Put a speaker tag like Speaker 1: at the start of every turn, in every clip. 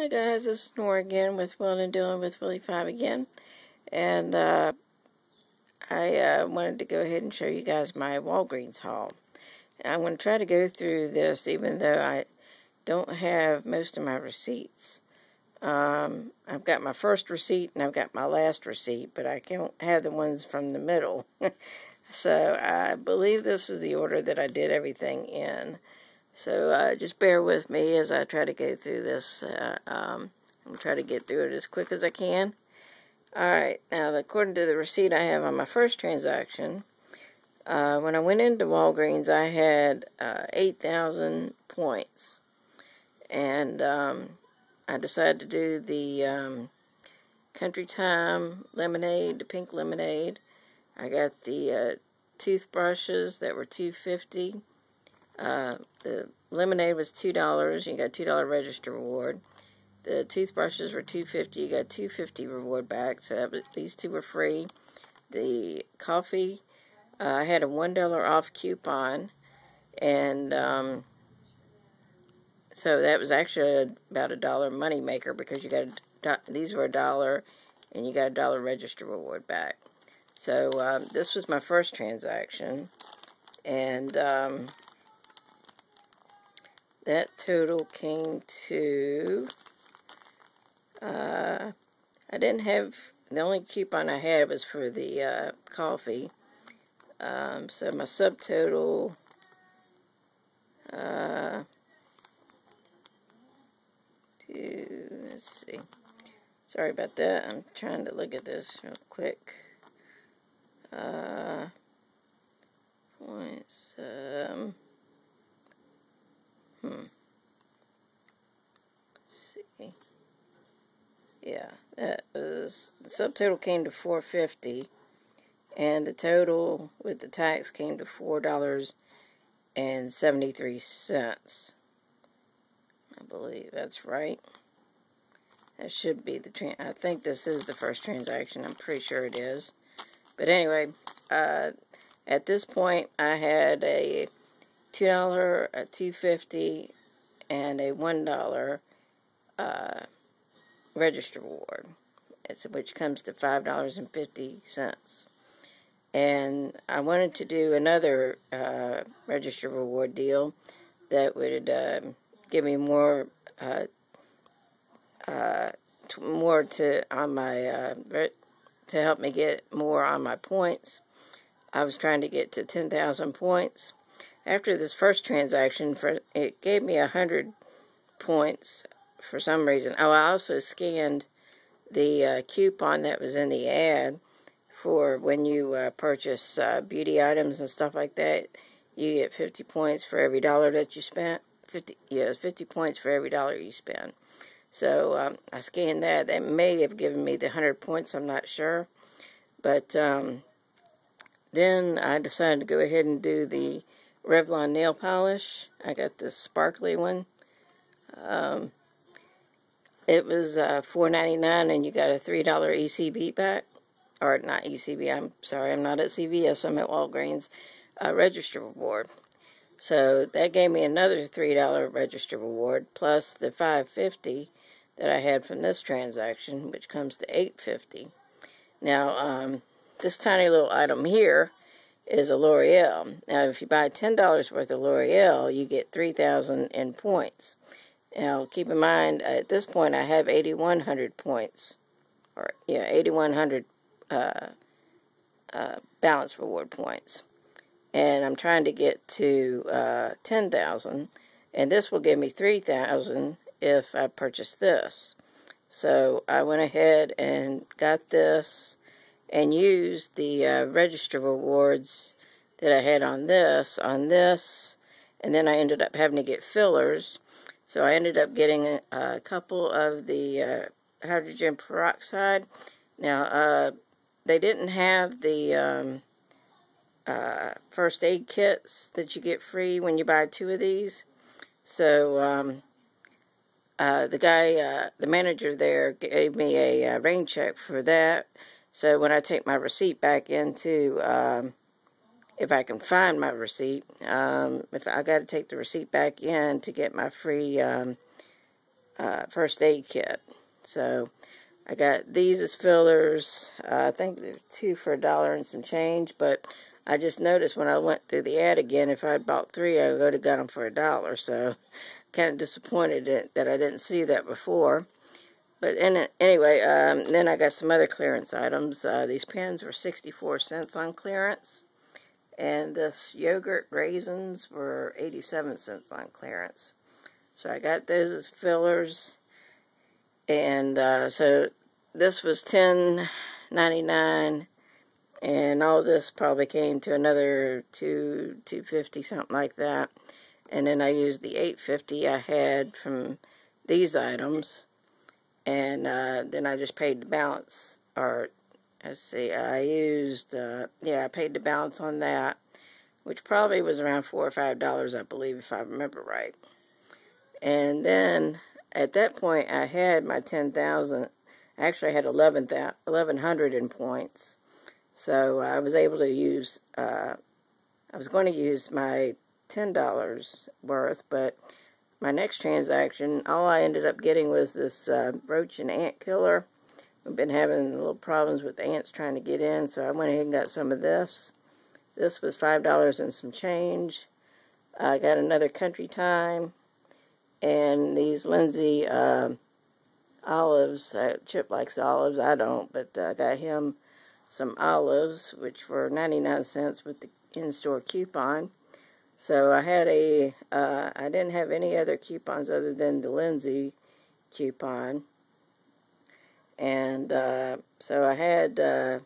Speaker 1: Hi guys, is Nora again with Will and Doing with Willie Five again, and uh, I uh, wanted to go ahead and show you guys my Walgreens haul. I'm going to try to go through this even though I don't have most of my receipts. Um, I've got my first receipt and I've got my last receipt, but I can't have the ones from the middle. so I believe this is the order that I did everything in. So uh, just bear with me as I try to go through this. Uh, um, I'm try to get through it as quick as I can. Alright, now according to the receipt I have on my first transaction, uh, when I went into Walgreens I had uh, 8,000 points. And um, I decided to do the um, Country Time lemonade, the pink lemonade. I got the uh, toothbrushes that were 250 uh, the lemonade was two dollars. You got two dollar register reward. The toothbrushes were two fifty. You got two fifty reward back. So was, these two were free. The coffee, uh, I had a one dollar off coupon, and um, so that was actually about a dollar money maker because you got a, these were a dollar, and you got a dollar register reward back. So um, this was my first transaction, and um, that total came to, uh, I didn't have, the only coupon I had was for the uh, coffee. Um, so my subtotal, uh, to, let's see. Sorry about that. I'm trying to look at this real quick. Uh, points, um, Hmm. Let's see. Yeah, that was the subtotal came to 450 and the total with the tax came to four dollars and 73 cents. I believe that's right. That should be the I think this is the first transaction. I'm pretty sure it is. But anyway, uh, at this point, I had a two dollar, a two fifty, and a one dollar uh, register reward, which comes to five dollars and fifty cents. And I wanted to do another uh, register reward deal that would uh, give me more, uh, uh, more to on my uh, to help me get more on my points. I was trying to get to ten thousand points after this first transaction, for it gave me a hundred points for some reason. Oh, I also scanned the uh, coupon that was in the ad for when you uh, purchase uh, beauty items and stuff like that. You get 50 points for every dollar that you spent. 50, yeah, 50 points for every dollar you spend. So um, I scanned that. That may have given me the 100 points. I'm not sure. But um, then I decided to go ahead and do the Revlon nail polish. I got this sparkly one. Um, it was uh, $4.99 and you got a $3 ECB back. Or not ECB, I'm sorry, I'm not at CVS, I'm at Walgreens. Uh, register reward. So that gave me another $3 register reward plus the 550 that I had from this transaction, which comes to 850 Now, um, this tiny little item here is a L'Oreal. Now, if you buy $10 worth of L'Oreal, you get 3,000 in points. Now, keep in mind, at this point, I have 8,100 points. Or, yeah, 8,100 uh, uh, balance reward points. And I'm trying to get to uh, 10,000. And this will give me 3,000 if I purchase this. So I went ahead and got this and used the uh, register rewards that I had on this, on this, and then I ended up having to get fillers. So I ended up getting a, a couple of the uh, hydrogen peroxide. Now, uh, they didn't have the um, uh, first aid kits that you get free when you buy two of these. So, um, uh, the guy, uh, the manager there gave me a uh, rain check for that. So when I take my receipt back into, um, if I can find my receipt, um, if I got to take the receipt back in to get my free um, uh, first aid kit. So I got these as fillers. Uh, I think they're two for a dollar and some change, but I just noticed when I went through the ad again, if I had bought three, I would have got them for a dollar. So kind of disappointed that I didn't see that before. But in, anyway, um, then I got some other clearance items. Uh, these pens were 64 cents on clearance. And this yogurt raisins were 87 cents on clearance. So I got those as fillers. And uh, so this was 10.99 and all this probably came to another 2 250 something like that. And then I used the 850 I had from these items and uh, then I just paid the balance. Or let's see, I used uh, yeah, I paid the balance on that, which probably was around four or five dollars, I believe, if I remember right. And then at that point, I had my ten thousand. Actually, I had eleven eleven hundred in points, so I was able to use. Uh, I was going to use my ten dollars worth, but my next transaction, all I ended up getting was this uh, roach and ant killer. We've been having little problems with ants trying to get in, so I went ahead and got some of this. This was $5 and some change. I got another Country Time, and these Lindsay uh, olives. Uh, Chip likes olives, I don't, but I got him some olives, which were 99 cents with the in-store coupon. So I had a, uh, I didn't have any other coupons other than the Lindsay coupon. And uh, so I had, uh,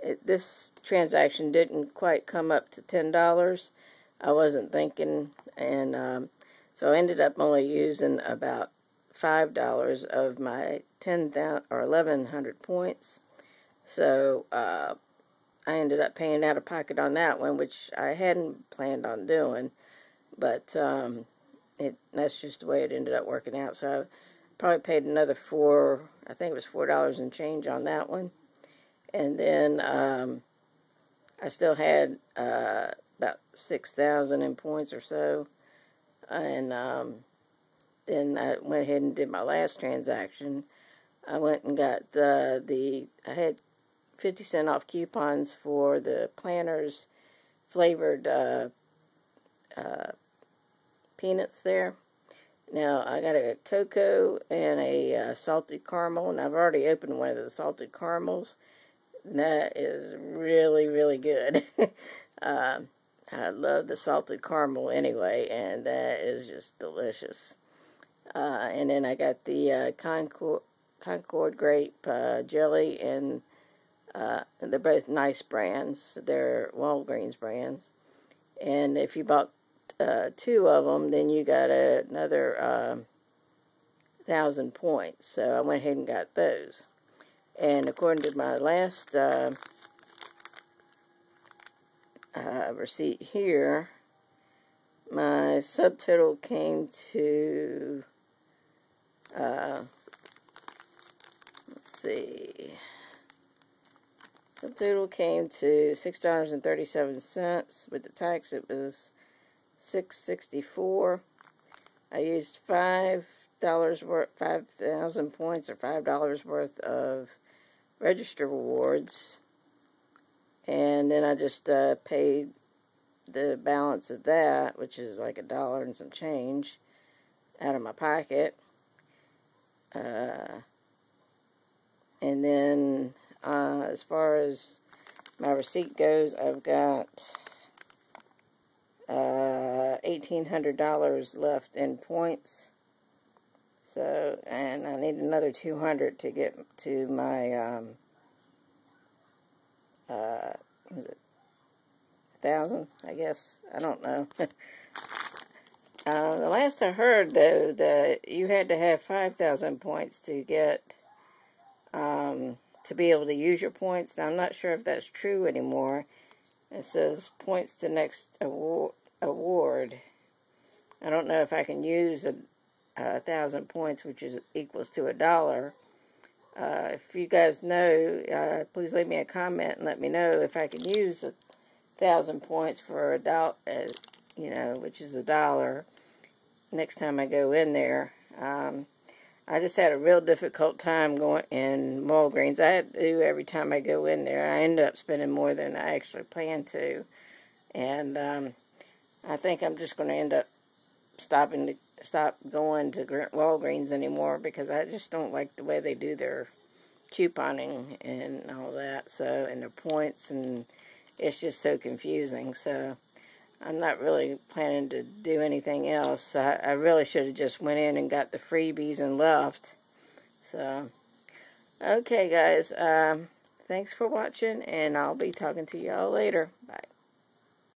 Speaker 1: it, this transaction didn't quite come up to $10. I wasn't thinking, and um, so I ended up only using about $5 of my 10,000 or 1,100 points. So uh, I ended up paying out of pocket on that one, which I hadn't planned on doing, but um, it that's just the way it ended up working out. So I probably paid another four, I think it was four dollars and change on that one, and then um, I still had uh, about six thousand in points or so, and um, then I went ahead and did my last transaction. I went and got the the I had 50 cent off coupons for the Planters flavored uh, uh, peanuts there. Now, I got a cocoa and a uh, salted caramel, and I've already opened one of the salted caramels. that is really, really good. Um, I love the salted caramel anyway, and that is just delicious. Uh, and then I got the uh, Concord, Concord grape uh, jelly and uh, they're both nice brands. They're Walgreens brands. And if you bought uh, two of them, then you got a, another uh, thousand points. So I went ahead and got those. And according to my last uh, uh, receipt here, my subtotal came to, uh, let's see, the total came to six dollars and thirty-seven cents. With the tax, it was six sixty-four. I used five dollars worth, five thousand points, or five dollars worth of register rewards, and then I just uh, paid the balance of that, which is like a dollar and some change, out of my pocket. Uh, and then uh, as far as my receipt goes, I've got uh, $1,800 left in points. So, and I need another 200 to get to my, um, uh, was it, 1,000, I guess? I don't know. uh, the last I heard, though, that you had to have 5,000 points to get, um, to be able to use your points. Now, I'm not sure if that's true anymore. It says points to next award. I don't know if I can use a, a thousand points, which is equals to a dollar. Uh, if you guys know, uh, please leave me a comment and let me know if I can use a thousand points for a dollar, uh, you know, which is a dollar next time I go in there. Um, I just had a real difficult time going in Walgreens. I do every time I go in there. I end up spending more than I actually plan to, and um, I think I'm just going to end up stopping to stop going to Walgreens anymore because I just don't like the way they do their couponing and all that. So and their points and it's just so confusing. So I'm not really planning to do anything else. I, I really should have just went in and got the freebies and left. So okay, guys. Um, thanks for watching, and I'll be talking to y'all later. Bye.